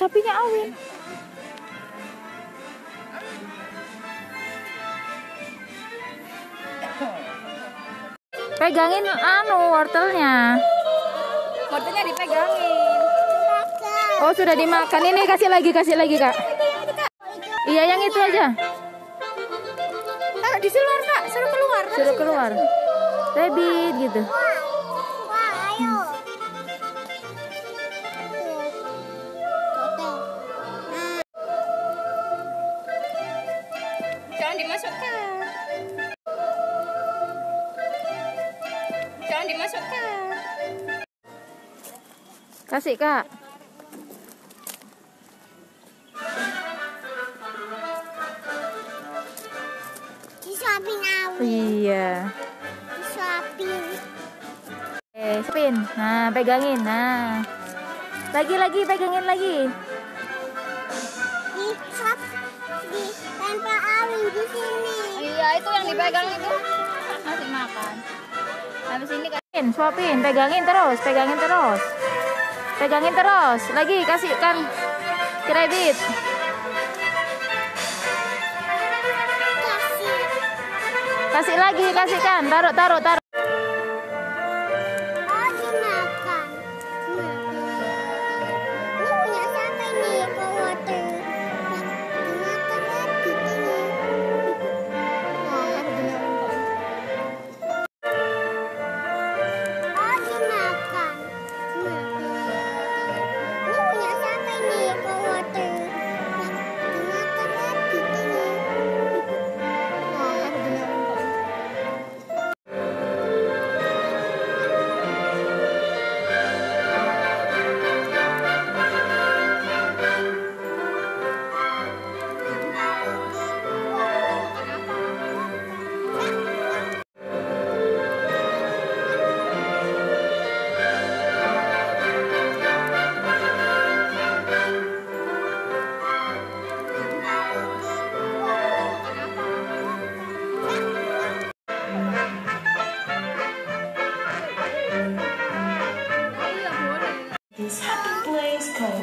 sapinya Awin. Pegangin anu wortelnya. Wortelnya dipegangin. Oh, sudah dimakan. Ini kasih lagi, kasih lagi, Kak. Iya, yang itu aja. Taruh di luar, Kak. Suruh keluar. Suruh keluar. Rabbit gitu. Dimasukkan. Jangan dimasukkan. Kasih, Kak. Disuapin awi, Iya. disuapin. Eh, spin. Nah, pegangin. Nah. Lagi lagi pegangin lagi. Disuap, di tempel awi di sini. Iya, itu yang dipegang itu. Masih makan. Habis ini Kak. Suapin, suapin, pegangin terus, pegangin terus. Pegangin terus. Lagi kasihkan kredit. Kasih. Kasih lagi, kasihkan. Taruh, taruh, taruh. Kurang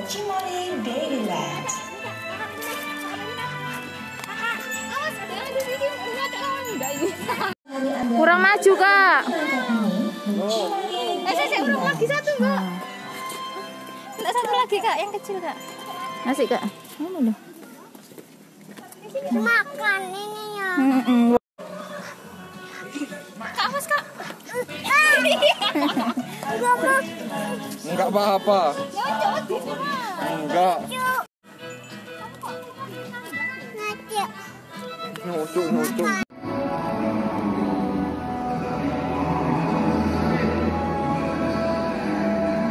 maju, Kak. Eh, saya, ulang lagi satu, Mbak. Enggak satu lagi, Kak, yang kecil, Kak. Kasih, Kak. Ini loh. Makan ini ya. Mm-mm. Kak, awas, Kak. Enggak apa-apa. Enggak. Nyucuk, nyucuk.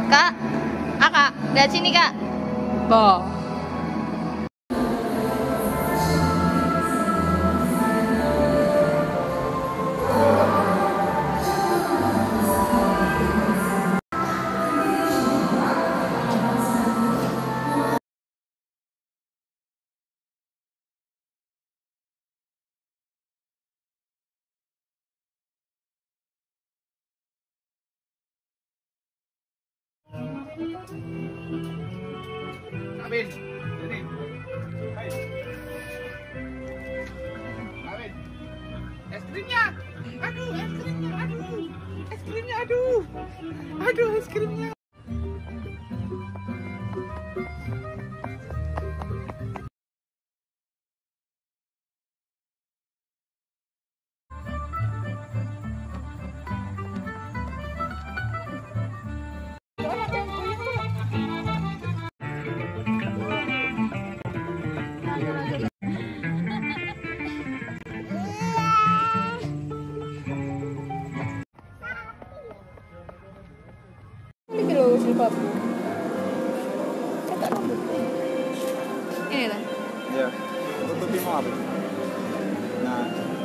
Kak, ah, Kak, lihat sini, Kak. Bo. Amin. Sini. Hai. Amin. Es krimnya. Aduh, es krimnya. Aduh. Es krimnya, aduh. Aduh, es krimnya. Ini loh, silbab. Ini lah. Ya. Tutupi mau apa? Nah.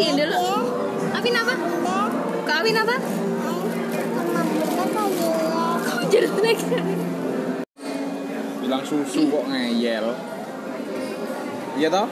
Apin dulu. Apin apa? Apa? Sama bunda kayak Kamu. Bilang susu kok ngeyel. Iya toh?